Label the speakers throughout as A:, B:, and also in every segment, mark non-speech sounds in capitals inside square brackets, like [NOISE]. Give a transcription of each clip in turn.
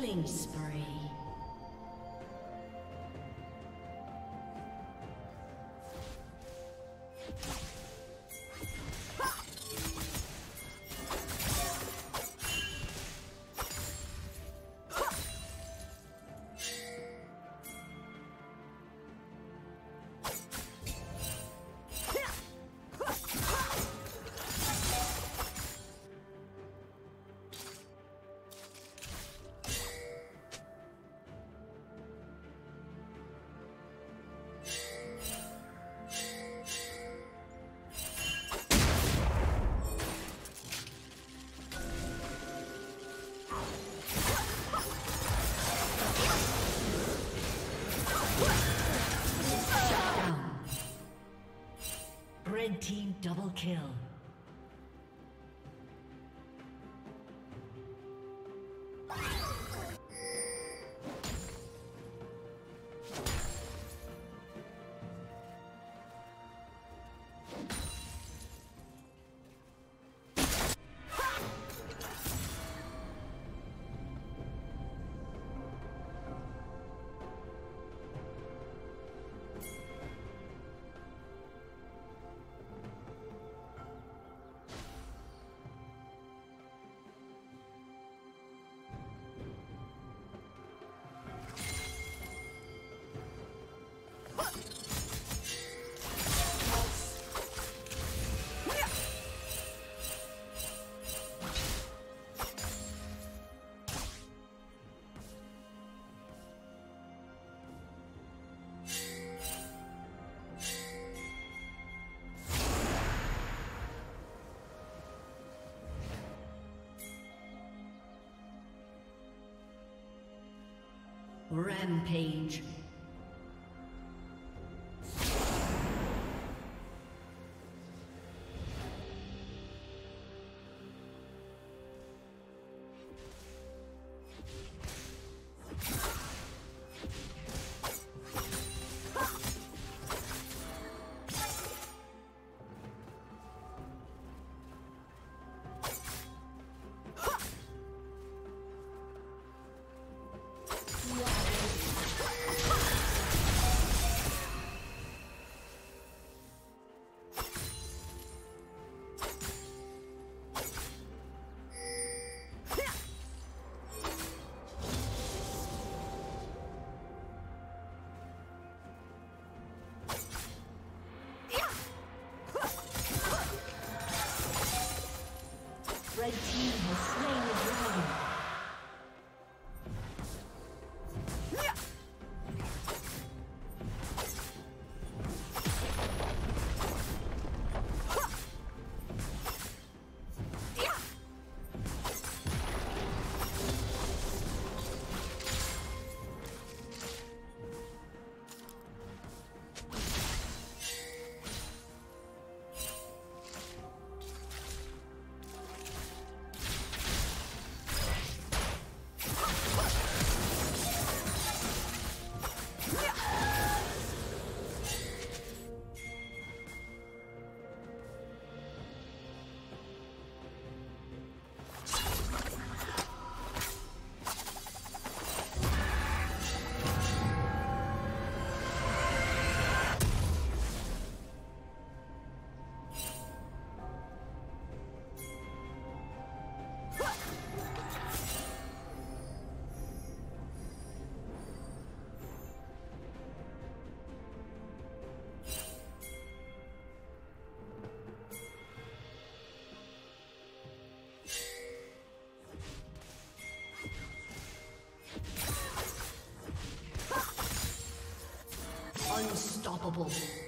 A: Killing spree. Rampage. Unstoppable.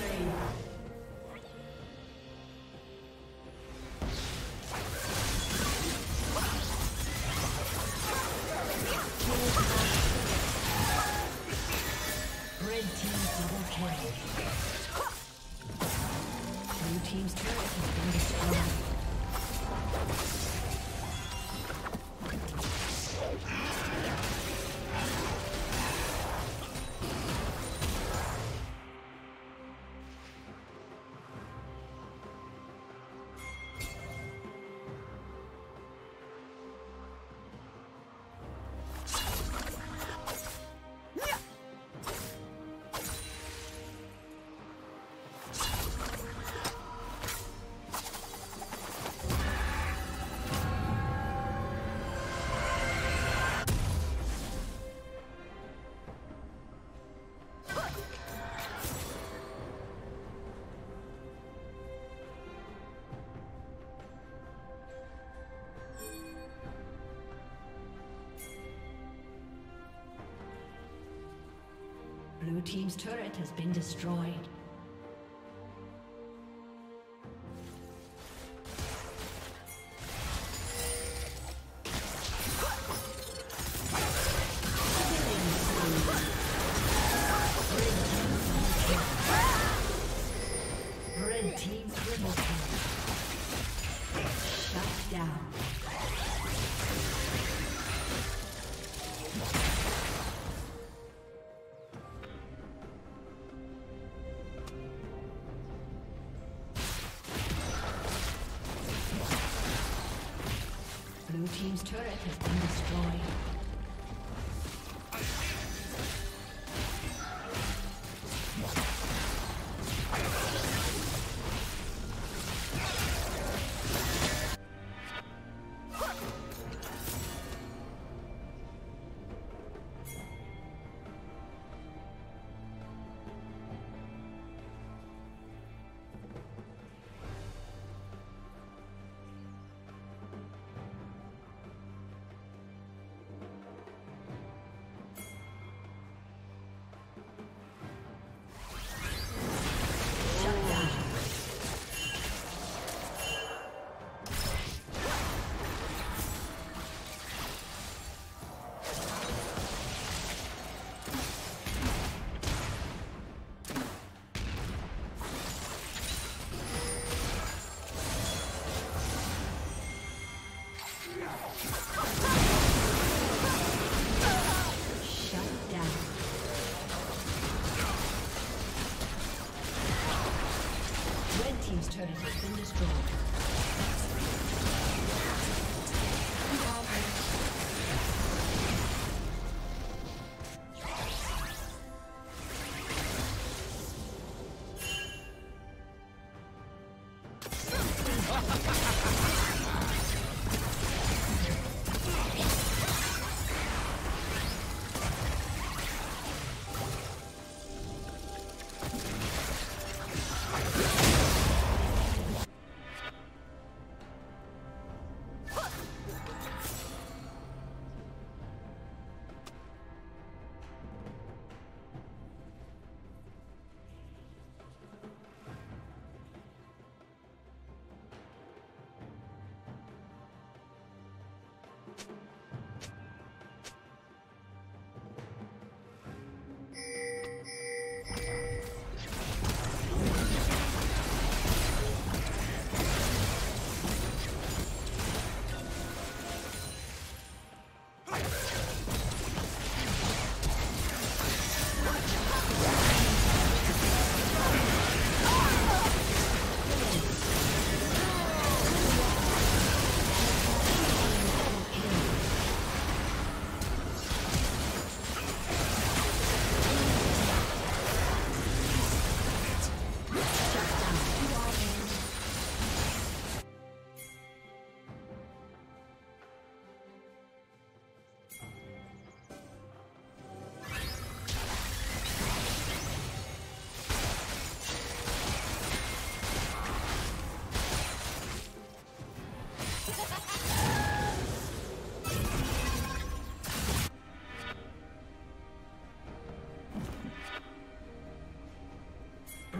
A: Blue Team's turret has been destroyed. Red Team triple kill. Shut down. Turret has been destroyed. [LAUGHS]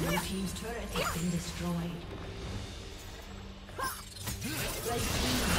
A: Blue team's turret has been destroyed. Red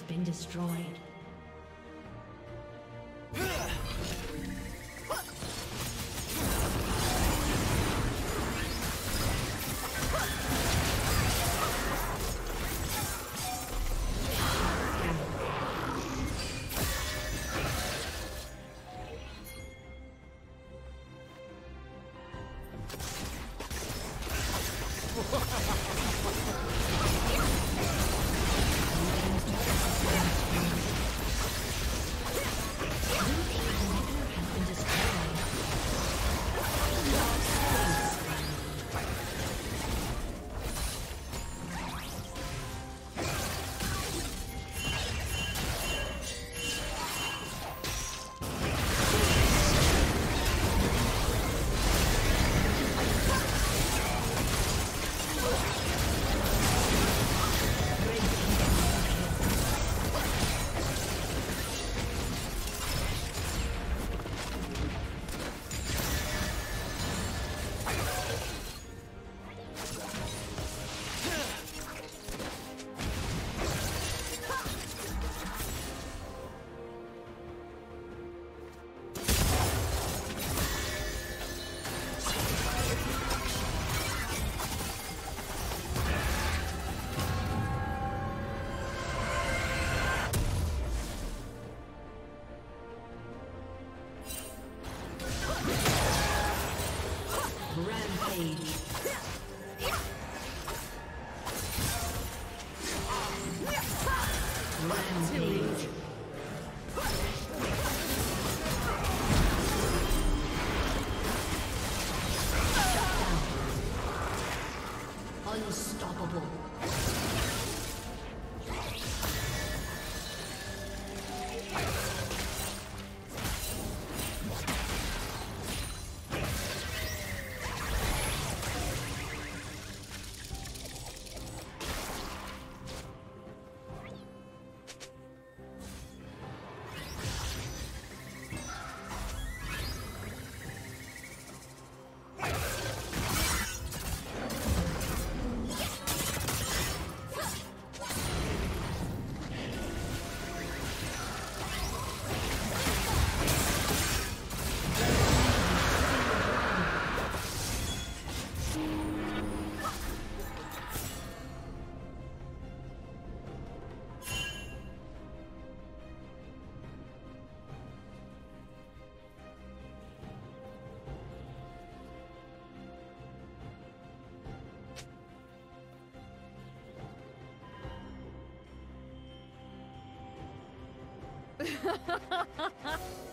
A: has been destroyed. Unstoppable. ハハハハ!